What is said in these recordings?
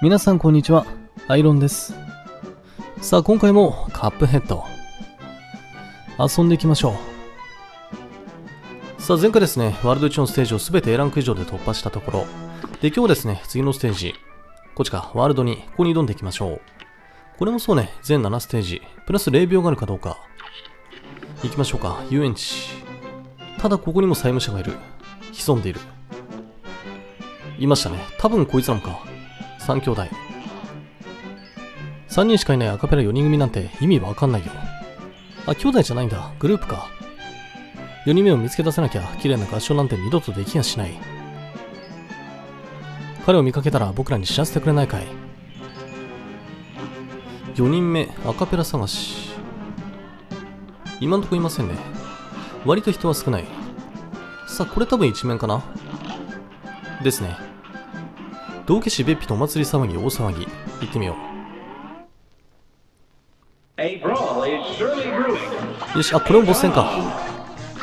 皆さんこんにちは、アイロンです。さあ今回もカップヘッド。遊んでいきましょう。さあ前回ですね、ワールド1のステージを全て A ランク以上で突破したところ、で今日はですね、次のステージ、こっちか、ワールドに、ここに挑んでいきましょう。これもそうね、全7ステージ、プラス0秒があるかどうか。行きましょうか、遊園地。ただここにも債務者がいる。潜んでいる。いましたね。多分こいつらもか。3兄弟。3人しかいないアカペラ4人組なんて意味わかんないよ。あ、兄弟じゃないんだ。グループか。4人目を見つけ出せなきゃ、綺麗な合唱なんて二度とできやしない。彼を見かけたら僕らに知らせてくれないかい ?4 人目、アカペラ探し。今んとこいませんね。割と人は少ない。さあ、これ多分一面かなですね。道化師べっぴとお祭り騒ぎ大騒ぎ。行ってみよう。よし、あ、これもボス戦か。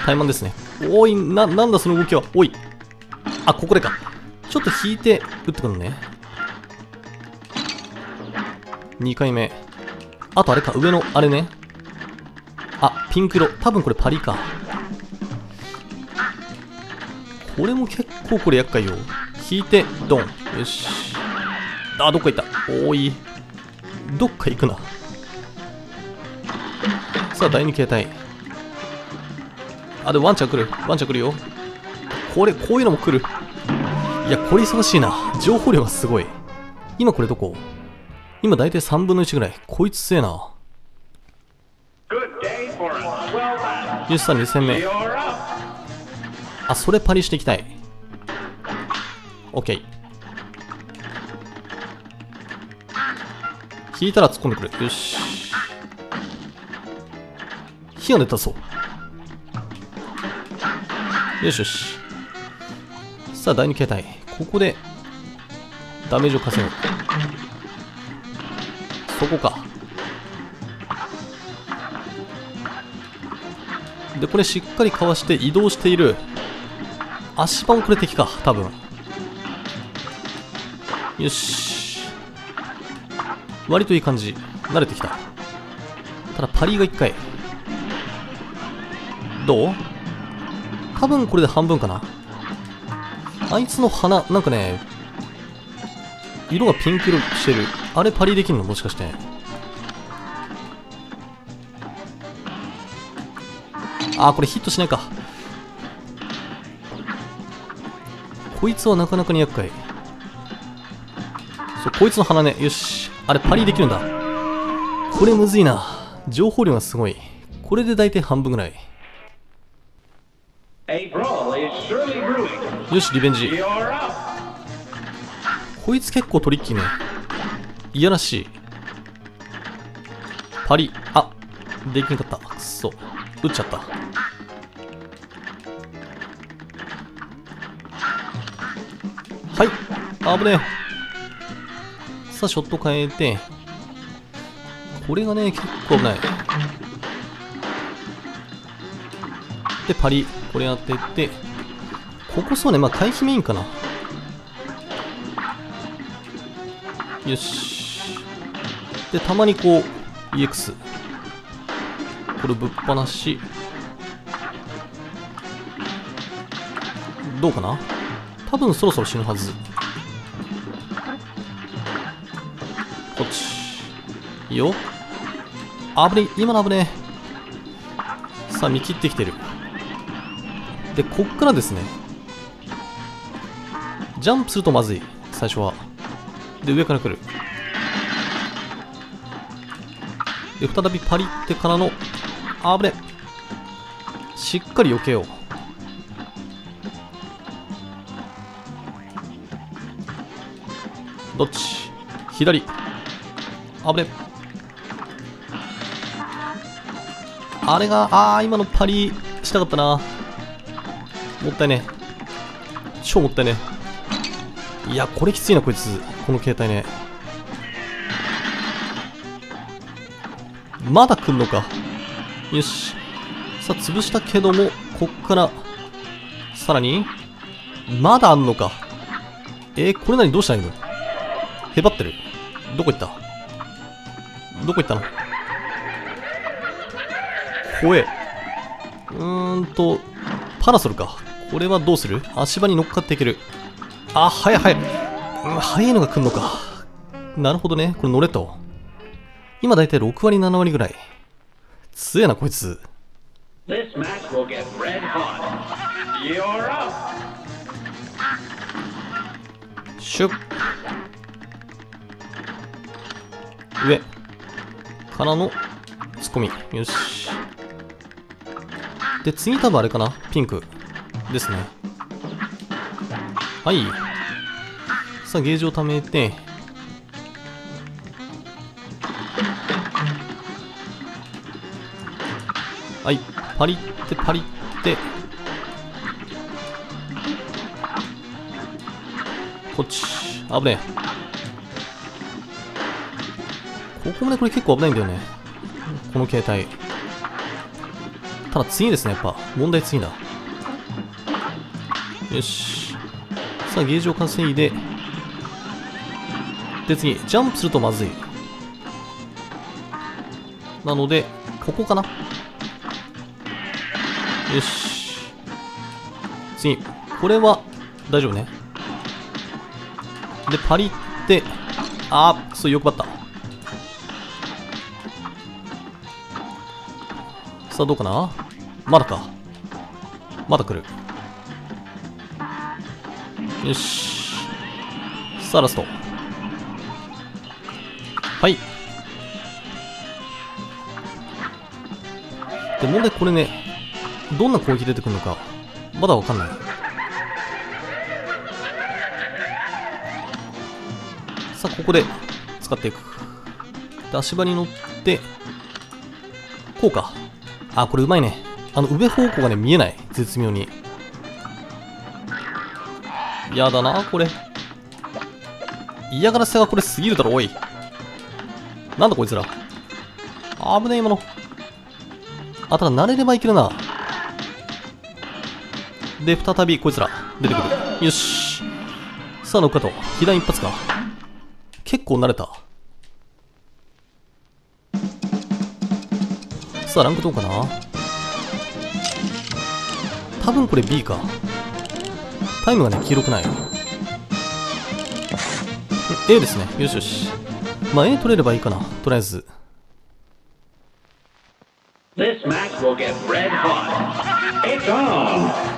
怠慢ですね。おい、な、なんだその動きは。おい。あ、ここでか。ちょっと引いて打ってくるね。2回目。あとあれか、上のあれね。あ、ピンク色。多分これパリか。これも結構これ厄介よ。引いて、ドン。よし。あ、どっか行った。おーい。どっか行くな。さあ、第2形態。あ、で、ワンちゃん来る。ワンちゃん来るよ。これ、こういうのも来る。いや、これ忙しいな。情報量がすごい。今これどこ？今大体3分の1ぐらい。こいつ強えな。Good day for a swell battle. よし、さあ2戦目。あ、それパリしていきたい。オッケー。引いたら突っ込んでくる。よし。火が出たぞ。よしよし。さあ、第2形態。ここで、ダメージを稼ぐ。そこか。で、これしっかりかわして移動している。足場もこれ敵か、多分。よし。割といい感じ。慣れてきた。ただ、パリーが1回。どう？多分これで半分かな。あいつの鼻、なんかね、色がピンク色してる。あれパリーできるの？もしかして。あ、これヒットしないか。こいつはなかなかに厄介。そう、こいつの鼻ね。よし。あれパリできるんだ。これむずいな。情報量がすごい。これで大体半分ぐらい。よし、リベンジ。こいつ結構トリッキーね。いやらしい。パリ。あ、できなかった。くっそ。撃っちゃった。はい。危ねえ。さ、ショット変えて。これがね、結構危ない。で、パリ。これ当てて。ここそうね。まあ、回避メインかな。よし。で、たまにこう、EX。これぶっ放し。どうかな？多分そろそろ死ぬはず。こっち。いいよ。あぶね今の危ね。さあ、見切ってきてる。で、こっからですね。ジャンプするとまずい。最初は。で、上から来る。で、再びパリってからの、あぶね。しっかり避けよう。どっち左。あぶね。あれが、あー、今のパリしたかったな。もったいね。超もったいね。いや、これきついな、こいつ。この携帯ね。まだ来んのか。よし。さあ、潰したけども、こっから、さらに、まだあんのか。えー、これ何どうしたらいいの？へばってる。どこ行った？どこ行ったの？怖え。うーんと、パラソルか。これはどうする？足場に乗っかっていける。あ、早い早い。うん、早いのが来んのか。なるほどね。これ乗れと。今だいたい6割、7割ぐらい。強えな、こいつ。シュッ。上。からの、ツッコミ。よし。で、次多分あれかな？ピンク。ですね。はい。さあ、ゲージを貯めて、はい。パリってパリって、こっち。危ねえ。ここまでこれ結構危ないんだよね。この携帯。ただ次ですね、やっぱ。問題次だ。よし。さあ、ゲージを稼いで。で、次、ジャンプするとまずい。なので、ここかな。よし。次、これは大丈夫ね。で、パリって、あー、そう、欲張った。さあ、どうかな？まだか。まだ来る。よし。さあ、ラスト。はい。で、問題これね、どんな攻撃出てくるのか、まだわかんない。さあ、ここで使っていく。で、足場に乗って、こうか。あ、これうまいね。あの、上方向がね、見えない。絶妙に。やだな、これ。嫌がらせがこれすぎるだろ、おい。なんだこいつら。危ねえもの。あ、ただ慣れればいけるな。で、再びこいつら出てくる。よし。さあ、乗っかと。左一発か。結構慣れた。さあ、ランクどうかな？多分これ B か。タイムがね、黄色くない。A ですね。よしよし。まあ A 取れればいいかな。とりあえず。This match will get red hot. It's on.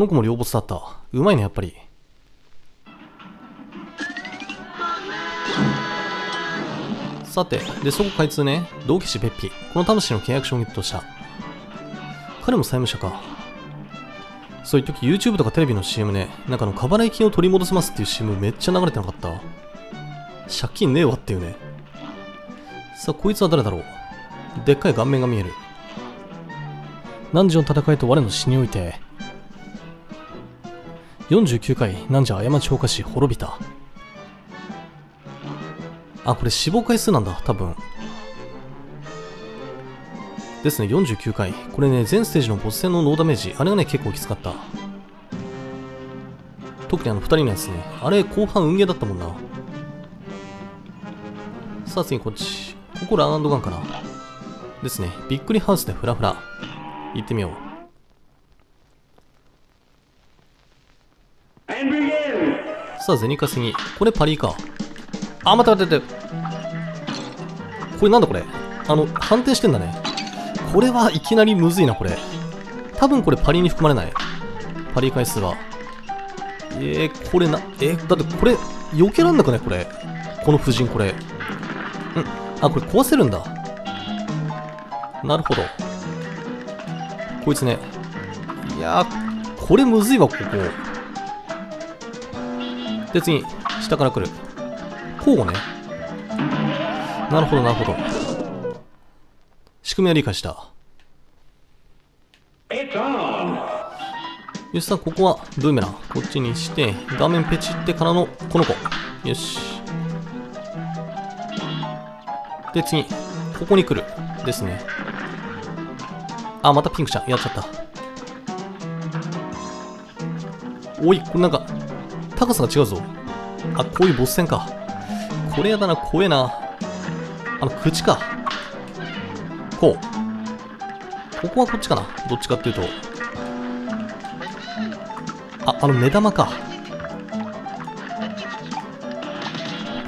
この子も両没だった。うまいね、やっぱり。さて、で、そこ開通ね。同期士ペッピ。この魂の契約書をゲットした。彼も債務者か。そういう時 YouTube とかテレビの CM ね、なんかの、過払い金を取り戻せますっていう CM めっちゃ流れてなかった。借金ねえわっていうね。さあ、こいつは誰だろうでっかい顔面が見える。汝の戦いと我の死において、49回、なんじゃ過ち放火し滅びた。あ、これ死亡回数なんだ、多分。ですね、49回。これね、全ステージのボス戦のノーダメージ、あれがね、結構きつかった。特にあの2人のやつね。あれ、後半運ゲーだったもんな。さあ、次こっち。ここランガンかな。ですね、びっくりハウスでフラフラ。行ってみよう。さあ、ゼニ稼ぎ。これパリか。あ、待って待って待って。これなんだこれ？あの、反転してんだね。これはいきなりむずいな、これ。多分これパリに含まれない。パリ回数は。えー、これな、えー、だってこれ、避けらんなくないこれ。この夫人、これ。うんあ、これ壊せるんだ。なるほど。こいつね。いやー、これむずいわ、ここ。で、次、下から来る。交互ね。なるほど、なるほど。仕組みは理解した。よしさ、ここはブーメラン。こっちにして、画面ペチってからのこの子。よし。で、次、ここに来る。ですね。あ、またピンクちゃん。やっちゃった。おい、これなんか、高さが違うぞ。あ、こういうボス戦か。これやだな、怖えな。あの、口か。こう。ここはこっちかな。どっちかっていうと。あ、あの目玉か。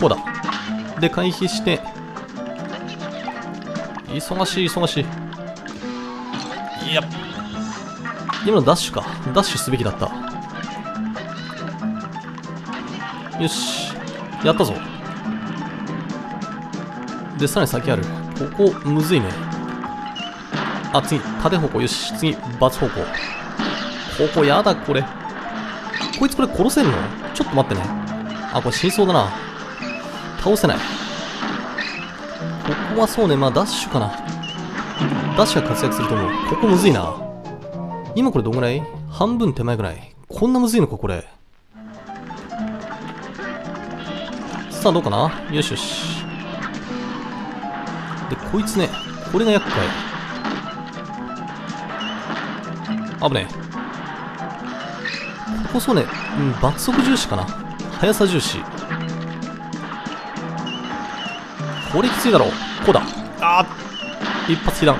こうだ。で、回避して。忙しい、忙しい。いや。今のダッシュか。ダッシュすべきだった。よし。やったぞ。で、さらに先ある。ここ、むずいね。あ、次、縦方向。よし。次、×方向。ここ、やだ、これ。こいつこれ殺せるの？ちょっと待ってね。あ、これ死にそうだな。倒せない。ここはそうね、まあダッシュかな。ダッシュが活躍すると思う。ここむずいな。今これどんぐらい？半分手前ぐらい。こんなむずいのか、これ。さあ、どうかな？よしよし。で、こいつね、これが厄介。危ねえ。ここそうね、うん、爆速重視かな。速さ重視。これきついだろう。こうだ。あー一発被弾。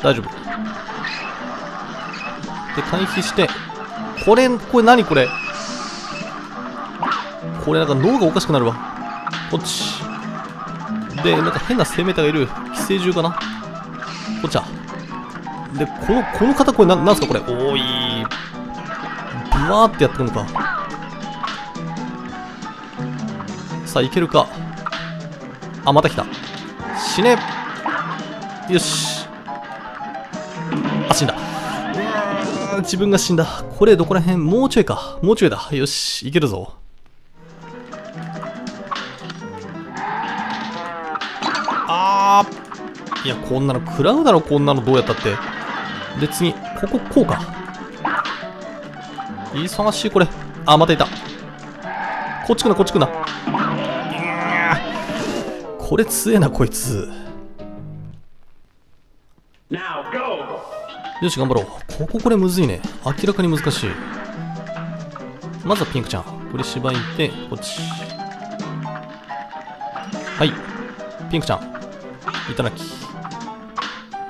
大丈夫。で、回避して、これ、これ何これ？これなんか脳がおかしくなるわ。こっち。で、なんか変な生命体がいる。寄生獣かなこっちだ。で、この、この方これな、なんすかこれ。おーい。ブワーってやってくるのか。さあ、いけるか。あ、また来た。死ね。よし。あ、死んだ。自分が死んだ。これどこら辺？もうちょいか。もうちょいだ。よし、いけるぞ。いや、こんなの食らうだろ、こんなのどうやったって。で、次、ここ、こうか。忙しい、これ。あ、またいた。こっち来な、こっち来な。これ強えな、こいつ。よし、頑張ろう。こここれむずいね。明らかに難しい。まずはピンクちゃん。これ芝居いて、こっち。はい。ピンクちゃん。いただき。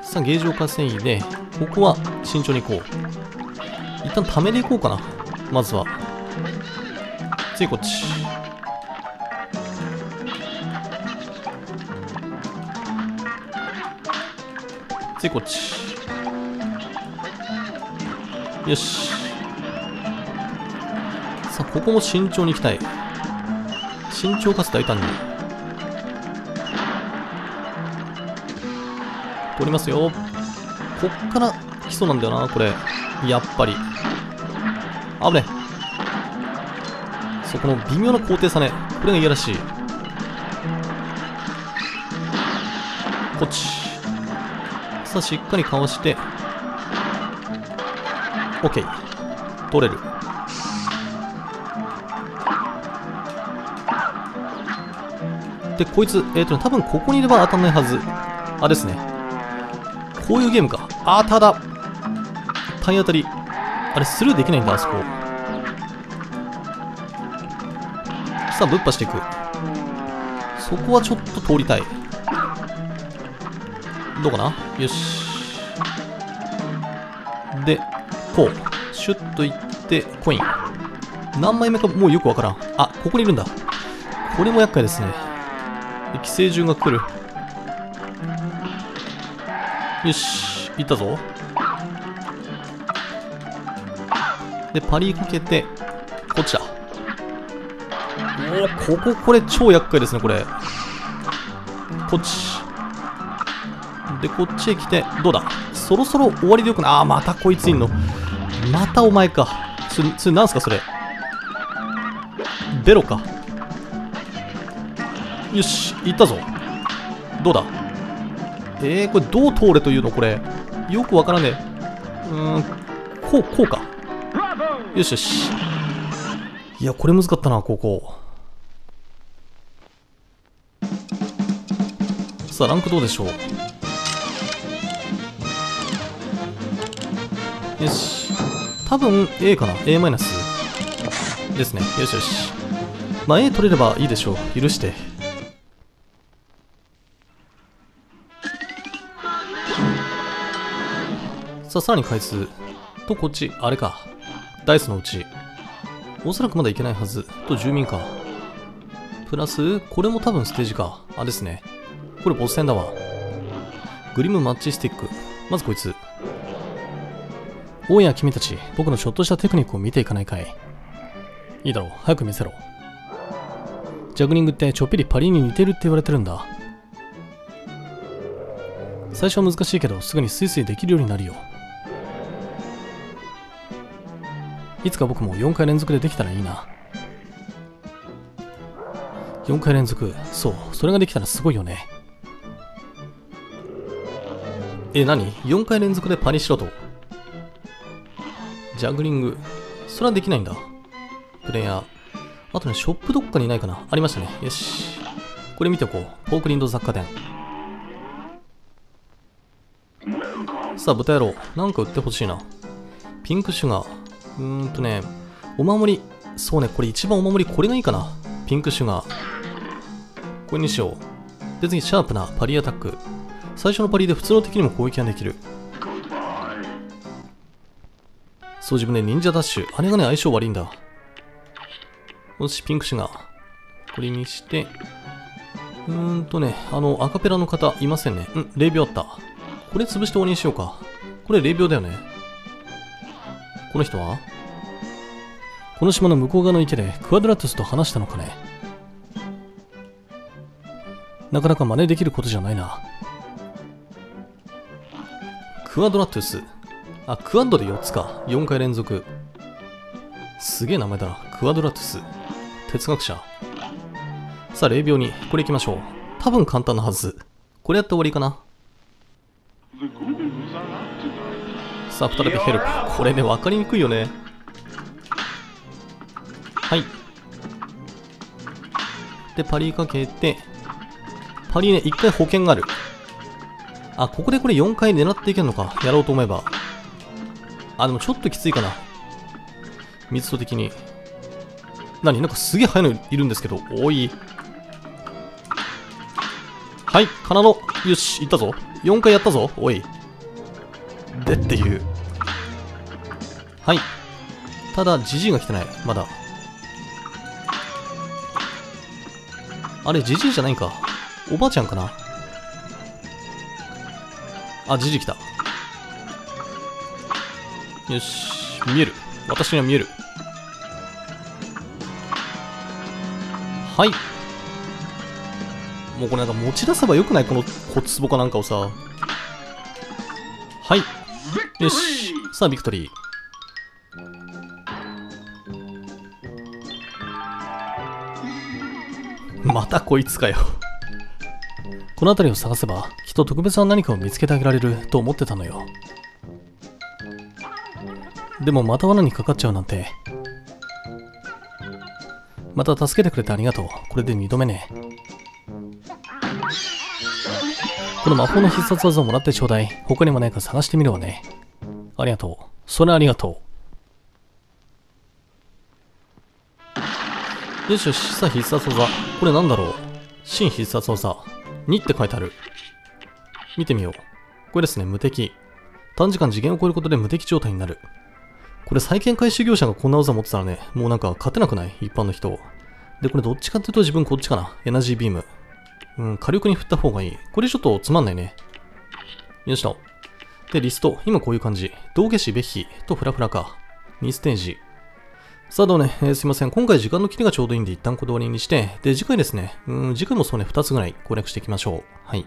さあ、ゲージを稼いで、ここは慎重に行こう。一旦貯めでいこうかな。まずは。次こっち。次こっち。よし。さあここも慎重に行きたい。慎重かつ大胆に。取りますよ。こっから基礎なんだよな、これ。やっぱり。危ねそこの微妙な高低差ね。これがいやらしい。こっち。さあ、しっかりかわして。OK。取れる。で、こいつ、えっ、ー、と、多分ここにいれば当たんないはず。あ、ですね。こういうゲームか。あ、ただ、体当たり。あれ、スルーできないんだ、あそこ。さあ、ぶっ破していく。そこはちょっと通りたい。どうかな？よし。で、こう。シュッといって、コイン。何枚目かもうよくわからん。あ、ここにいるんだ。これも厄介ですね。で寄生獣が来る。よし、行ったぞ。で、パリかけて、こっちだ。おお、ここ、これ超厄介ですね、これ。こっち。で、こっちへ来て、どうだ？そろそろ終わりでよくない？あー、またこいついんの。またお前か。それ、それなんすか、それ？ベロか。よし、行ったぞ。どうだ？えー、これどう通れというの？これ。よくわからねえ。うーん、こう、こうか。よしよし。いや、これ難かったな、ここ。さあ、ランクどうでしょう？よし。多分 A かな ?A マイナスですね。よしよし。まあ A 取れればいいでしょう。許して。さあ、さらに回数。と、こっち、あれか。ダイスのうち。おそらくまだいけないはず。と、住民か。プラス、これも多分ステージか。あ、ですね。これボス戦だわ。グリムマッチスティック。まずこいつ。おや、君たち、僕のちょっとしたテクニックを見ていかないかい。いいだろう、早く見せろ。ジャグリングってちょっぴりパリに似てるって言われてるんだ。最初は難しいけど、すぐにスイスイできるようになるよ。いつか僕も4回連続でできたらいいな。4回連続。そう、それができたらすごいよね。え、何 ?4 回連続でパニしろと。ジャグリング。それはできないんだ。プレイヤー。あとね、ショップどっかにないかなありましたね。よし。これ見ておこう。ポークリンド雑貨店。さあ、豚野郎。なんか売ってほしいな。ピンクシュガー。うーんとね、お守り。そうね、これ一番お守り、これがいいかな。ピンクシュガー。これにしよう。で、次、シャープなパリアタック。最初のパリで普通の敵にも攻撃ができる。そう自分で忍者ダッシュ。あれがね、相性悪いんだ。よし、ピンクシュガー。これにして、うーんとね、あの、アカペラの方いませんね。うん、0秒あった。これ潰して終わりにしようか。これ0秒だよね。この人は？この島の向こう側の池でクアドラトゥスと話したのかね？なかなか真似できることじゃないな。クアドラトゥス？あ、クアッドで4つか。4回連続。すげえ名前だな。クアドラトゥス。哲学者。さあ、0秒に。これ行きましょう。多分簡単なはず。これやって終わりかな。さあ、再びヘルプ。これね、分かりにくいよね。はい。で、パリかけて、パリね、1回保険がある。あ、ここでこれ4回狙っていけるのか。やろうと思えば。あ、でもちょっときついかな。密度的に。何？なんかすげえ速いのいるんですけど。おい。はい、カナの。よし、行ったぞ。4回やったぞ。おい。でっていう。はい。ただ、ジジイが来てない。まだ。あれ、ジジイじゃないか。おばあちゃんかな。あ、ジジイ来た。よし。見える。私には見える。はい。もうこれなんか持ち出せばよくないこの骨壺かなんかをさ。はい。よし。さあ、ビクトリー。またこいつかよ。この辺りを探せば、きっと特別な何かを見つけてあげられると思ってたのよ。でもまた罠にかかっちゃうなんて。また助けてくれてありがとう。これで2度目ね。この魔法の必殺技をもらってちょうだい。他にもないか探してみるわね。ありがとう。それありがとう。よしよし、さあ必殺技。これなんだろう？新必殺技。2って書いてある。見てみよう。これですね、無敵。短時間次元を超えることで無敵状態になる。これ再建回収業者がこんな技持ってたらね、もうなんか勝てなくない？一般の人。で、これどっちかっていうと自分こっちかな。エナジービーム。うん、火力に振った方がいい。これちょっとつまんないね。よいしと。で、リスト。今こういう感じ。道化師ベッヒとフラフラか。2ステージ。さあどうね、えー、すいません。今回時間の切りがちょうどいいんで一旦こだわりにして、で、次回ですね、うん、次回もそうね、2つぐらい攻略していきましょう。はい。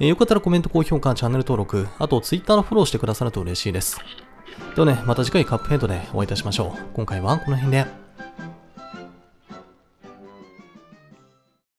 えー、よかったらコメント、高評価、チャンネル登録、あと Twitter のフォローしてくださると嬉しいです。ではね、また次回カップヘッドでお会いいたしましょう。今回はこの辺で。